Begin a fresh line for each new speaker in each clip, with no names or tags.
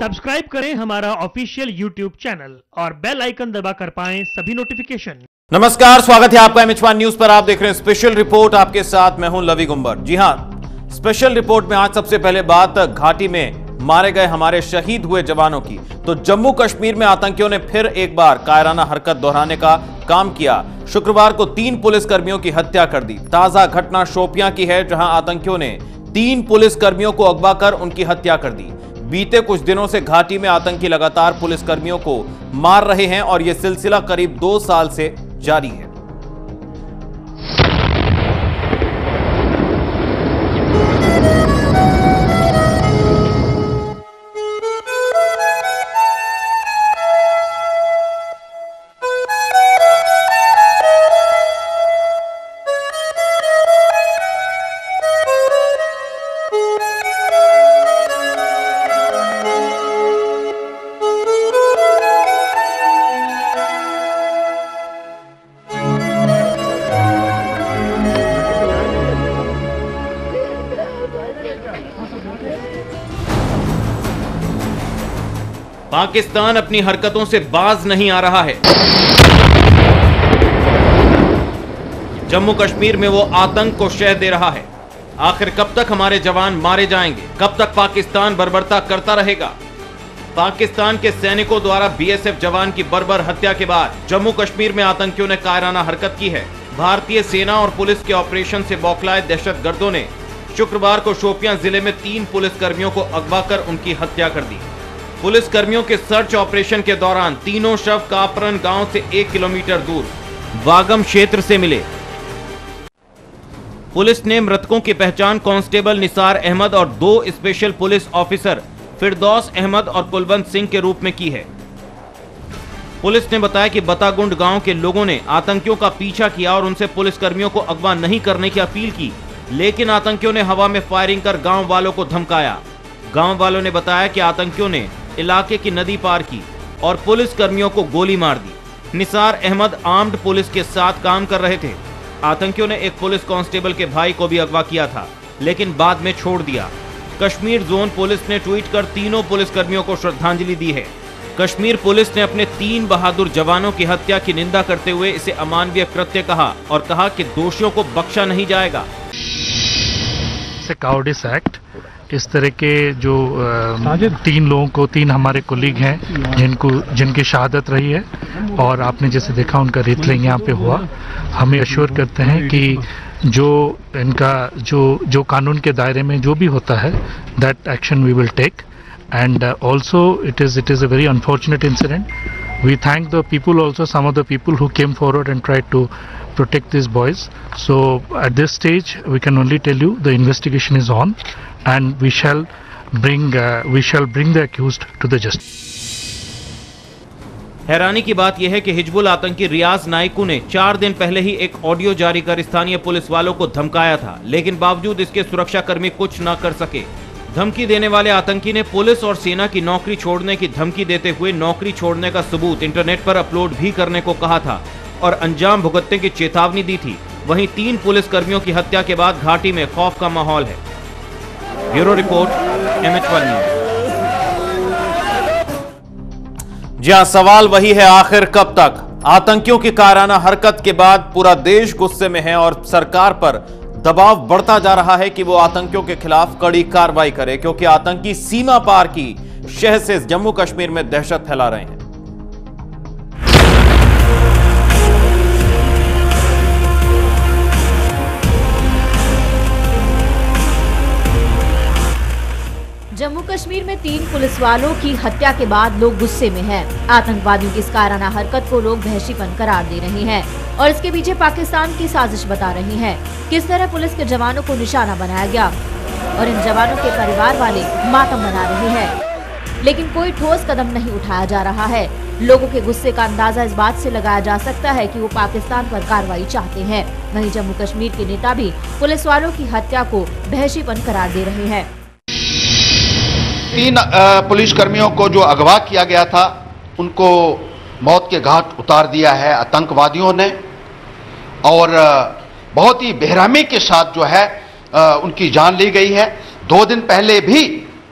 Subscribe करें हमारा official YouTube channel और बेल आइकन दबाकर पाएँ सभी नोटिफिकेशन
नमस्कार, स्वागत है आपका एम न्यूज़ पर। आप देख रहे हैं स्पेशल रिपोर्ट आपके साथ। मैं हूँ लवी गुंबर। जी हाँ स्पेशल रिपोर्ट में आज सबसे पहले बात घाटी में मारे गए हमारे शहीद हुए जवानों की। तो जम्मू कश्मीर में आतंकियों ने फिर एक बार कायराना हरकत दोहराने का काम किया। शुक्रवार को तीन पुलिसकर्मियों की हत्या कर दी। ताज़ा घटना शोपियाँ की है, जहाँ आतंकियों ने तीन पुलिसकर्मियों को अगवा कर उनकी हत्या कर दी। बीते कुछ दिनों से घाटी में आतंकी लगातार पुलिसकर्मियों को मार रहे हैं और यह सिलसिला करीब दो साल से जारी है। पाकिस्तान अपनी हरकतों से बाज नहीं आ रहा है। जम्मू कश्मीर में वो आतंक को शह दे रहा है। आखिर कब तक हमारे जवान मारे जाएँगे? कब तक पाकिस्तान बर्बरता करता रहेगा? पाकिस्तान के सैनिकों द्वारा बीएसएफ जवान की बर्बर हत्या के बाद जम्मू कश्मीर में आतंकियों ने कायराना हरकत की है। भारतीय सेना और पुलिस के ऑपरेशन से बौखलाए दहशत गर्दों ने शुक्रवार को शोपियाँ ज़िले में तीन पुलिसकर्मियों को अगवा कर उनकी हत्या कर दी। पुलिस कर्मियों के सर्च ऑपरेशन के दौरान तीनों शव कापरन गाँव से एक किलोमीटर दूर, वागम क्षेत्र से मिले। पुलिस ने मृतकों की पहचान कांस्टेबल निसार अहमद और दो special police officer Firdous Ahmed और कुलवंत सिंह के रूप में की है। पुलिस ने बताया कि बतागुंड गाँव के लोगों ने आतंकियों का पीछा किया और उनसे पुलिस कर्मियों को अगवा नहीं करने की अपील की, लेकिन आतंकियों ने हवा में फायरिंग कर गाँव वालों को धमकाया। गाँव वालों ने बताया कि आतंकियों ने इलाके की नदी पार की और पुलिस कर्मियों को गोली मार दी। निसार अहमद आर्म्ड पुलिस के साथ काम कर रहे थे। आतंकियों ने एक पुलिस कांस्टेबल के भाई को भी अगवा किया था, लेकिन बाद में छोड़ दिया। कश्मीर जोन पुलिस ने ट्वीट कर तीनों पुलिस कर्मियों को श्रद्धांजलि दी है। कश्मीर पुलिस ने अपने तीन बहादुर जवानों की हत्या की निंदा करते हुए इसे अमानवीय कृत्य कहा और कहा कि दोषियों को बख्शा नहीं जाएगा।
एक्ट इस तरह के जो तीन लोगों को तीन हमारे कोलीग हैं जिनको जिनकी शहादत रही है और आपने जैसे देखा उनका रेतलिंग यहाँ पे हुआ। हमें अश्योर करते हैं कि जो इनका जो जो कानून के दायरे में जो भी होता है that action we will take and also it is it is a very unfortunate incident we thank the people also some of the people who came forward and try to protect these boys. So at this stage we can only tell you the investigation is on and we shall bring uh, we shall bring the accused to the justice.
हैरानी की बात यह है कि हिजबुल आतंकी रियाज नाइकू ने चार दिन पहले ही एक ऑडियो जारी कर स्थानीय पुलिस वालों को धमकाया था लेकिन बावजूद इसके सुरक्षा कर्मी कुछ न कर सके। धमकी देने वाले आतंकी ने पुलिस और सेना की नौकरी छोड़ने की धमकी देते हुए नौकरी छोड़ने का सबूत इंटरनेट पर अपलोड भी करने को कहा था। और अंजाम भुगतने की चेतावनी दी थी। वहीं तीन पुलिस कर्मियों की हत्या के बाद घाटी में खौफ का माहौल है। Bureau report M H G हाँ सवाल वही है, आखिर कब तक? आतंकियों की काराना हरकत के बाद पूरा देश गुस्से में है और सरकार पर दबाव बढ़ता जा रहा है कि वो आतंकियों के खिलाफ कड़ी कार्रवाई करे, क्योंकि आतंकी सीमा पार की शह से जम्मू कश्मीर में दहशत फैला रहे हैं।
जम्मू कश्मीर में तीन पुलिस वालों की हत्या के बाद लोग गुस्से में हैं। आतंकवादियों की इस काराना हरकत को लोग दहशीपन करार दे रहे हैं और इसके पीछे पाकिस्तान की साजिश बता रहे हैं। किस तरह पुलिस के जवानों को निशाना बनाया गया और इन जवानों के परिवार वाले मातम मना रहे हैं। लेकिन कोई ठोस कदम नहीं उठाया जा रहा है। लोगों के गुस्से का अंदाज़ा इस बात से लगाया जा सकता है कि वो पाकिस्तान पर कार्रवाई चाहते हैं। वहीं जम्मू कश्मीर के नेता भी पुलिस वालों की हत्या को दहशीपन करार दे रहे हैं।
तीन पुलिस कर्मियों को जो अगवा किया गया था, उनको मौत के घाट उतार दिया है आतंकवादियों ने। और बहुत ही बेहरामी के साथ जो है उनकी जान ली गई है। दो दिन पहले भी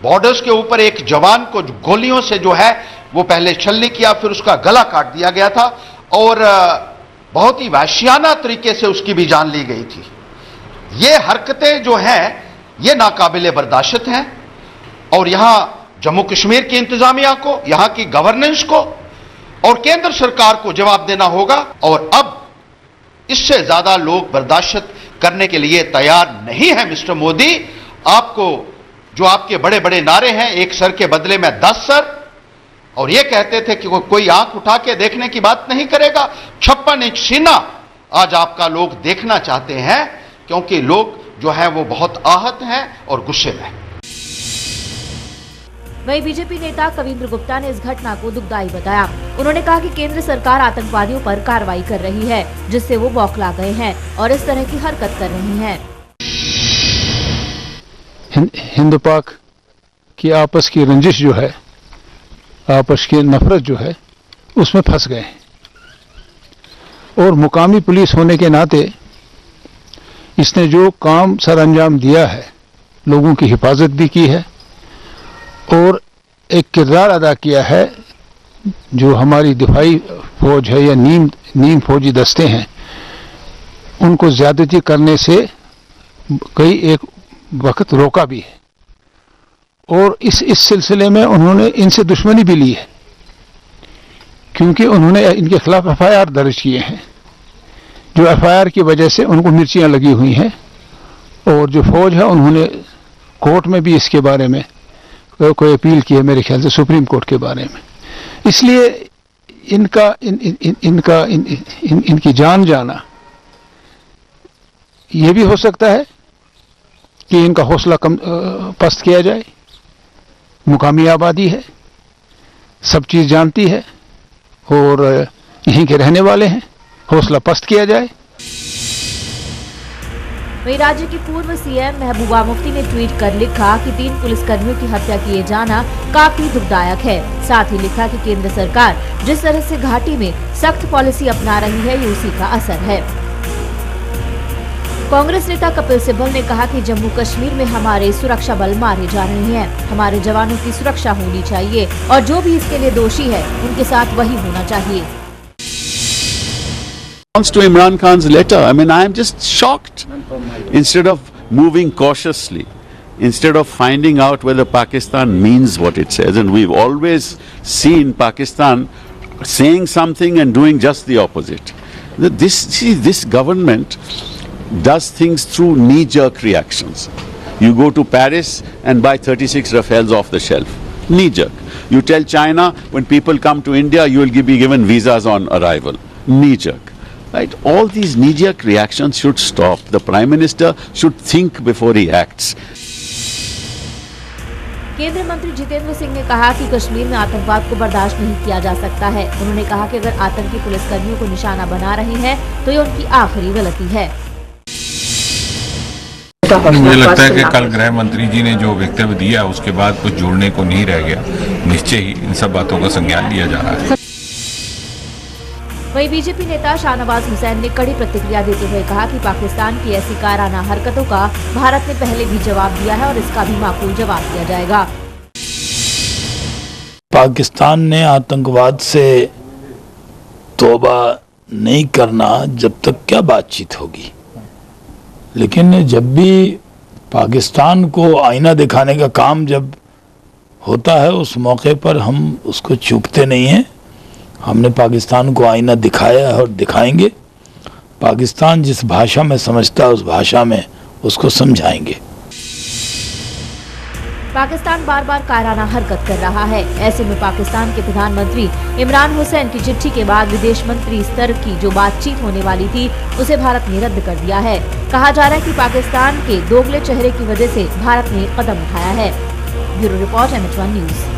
बॉर्डर्स के ऊपर एक जवान को गोलियों से जो है, वो पहले छलनी किया, फिर उसका गला काट दिया गया था। और बहुत ही वैश्याना तरीके से उसकी भी जान ली गई थी। ये हरकतें जो हैं, ये नाकाबिल बर्दाश्त हैं। और यहाँ जम्मू कश्मीर की इंतजामिया को, यहाँ की गवर्नेंस को और केंद्र सरकार को जवाब देना होगा। और अब इससे ज़्यादा लोग बर्दाश्त करने के लिए तैयार नहीं है, मिस्टर मोदी। आपको, जो आपके बड़े बड़े नारे हैं, एक सर के बदले में दस सर। और ये कहते थे कि कोई आँख उठा के देखने की बात नहीं करेगा। छप्पन इंच सीना आज आपका लोग देखना चाहते हैं, क्योंकि लोग जो है वो बहुत आहत हैं और गुस्से में
वहीं बीजेपी नेता कविंद्र गुप्ता ने इस घटना को दुखदायी बताया उन्होंने कहा कि केंद्र सरकार आतंकवादियों पर कार्रवाई कर रही है, जिससे वो बौखला गए हैं और इस तरह की हरकत कर रही हैं।
हिंद पाक की आपस की रंजिश जो है, आपस की नफरत जो है, उसमें फंस गए और मुकामी पुलिस होने के नाते इसने जो काम सर अंजाम दिया है, लोगों की हिफाजत भी की है और एक किरदार अदा किया है, जो हमारी दिफाई फौज है या नीम नीम फौजी दस्ते हैं, उनको ज्यादती करने से कई एक वक्त रोका भी है। और इस इस सिलसिले में उन्होंने इनसे दुश्मनी भी ली है, क्योंकि उन्होंने इनके खिलाफ एफआईआर दर्ज किए हैं। जो एफआईआर की वजह से उनको मिर्चियाँ लगी हुई हैं, और जो फौज है, उन्होंने कोर्ट में भी इसके बारे में कोई अपील की है मेरे ख्याल से सुप्रीम कोर्ट के बारे में। इसलिए इनका इन, इन, इन, इनका इन, इन, इनकी जान जाना यह भी हो सकता है कि इनका हौसला कम पस्त किया जाए। मुकामी आबादी है सब चीज़ जानती है और यहीं के रहने वाले हैं। हौसला पस्त किया जाए।
वही राज्य की पूर्व सीएम महबूबा मुफ्ती ने ट्वीट कर लिखा कि तीन पुलिसकर्मियों की हत्या किए जाना काफ़ी दुखदायक है। साथ ही लिखा कि केंद्र सरकार जिस तरह से घाटी में सख्त पॉलिसी अपना रही है, ये उसी का असर है। कांग्रेस नेता कपिल सिब्बल ने कहा कि जम्मू कश्मीर में हमारे सुरक्षा बल मारे जा रहे हैं। हमारे जवानों की सुरक्षा होनी चाहिए और जो भी इसके लिए दोषी है, उनके साथ वही होना चाहिए।
To Imran Khan's letter. I mean, I am just shocked. Instead of moving cautiously, instead of finding out whether Pakistan means what it says, and we've always seen Pakistan saying something and doing just the opposite. This, see, this government does things through knee-jerk reactions. You go to Paris and buy 36 Rafales off the shelf. Knee-jerk. You tell China, when people come to India, you will be given visas on arrival. Knee-jerk. Right? All these knee-jerk reactions should stop. The Prime Minister should think before he acts.
केंद्रीय मंत्री जितेंद्र सिंह ने कहा कि कश्मीर में आतंकवाद को बर्दाश्त नहीं किया जा सकता है उन्होंने कहा कि अगर आतंकी पुलिसकर्मियों को निशाना बना रहे हैं तो ये उनकी आखिरी गलती है
मुझे लगता है कि कल गृह मंत्री जी ने जो वक्तव्य दिया उसके बाद कुछ जोड़ने को नहीं रह गया निश्चय ही इन सब बातों का संज्ञान लिया जा रहा है
वहीं बीजेपी नेता शाहनवाज हुसैन ने कड़ी प्रतिक्रिया देते हुए कहा कि पाकिस्तान की ऐसी काराना हरकतों का भारत ने पहले भी जवाब दिया है और इसका भी माकूल जवाब दिया जाएगा।
पाकिस्तान ने आतंकवाद से तोबा नहीं करना जब तक क्या बातचीत होगी। लेकिन जब भी पाकिस्तान को आईना दिखाने का काम जब होता है, उस मौके पर हम उसको चूकते नहीं हैं। हमने पाकिस्तान को आईना दिखाया और दिखाएँगे। पाकिस्तान जिस भाषा में समझता है, उस भाषा में उसको समझाएँगे।
पाकिस्तान बार बार कायराना हरकत कर रहा है। ऐसे में पाकिस्तान के प्रधानमंत्री इमरान हुसैन की चिट्ठी के बाद विदेश मंत्री स्तर की जो बातचीत होने वाली थी, उसे भारत ने रद्द कर दिया है। कहा जा रहा है कि पाकिस्तान के दोगले चेहरे की वजह से भारत ने कदम उठाया है। Bureau report, M news.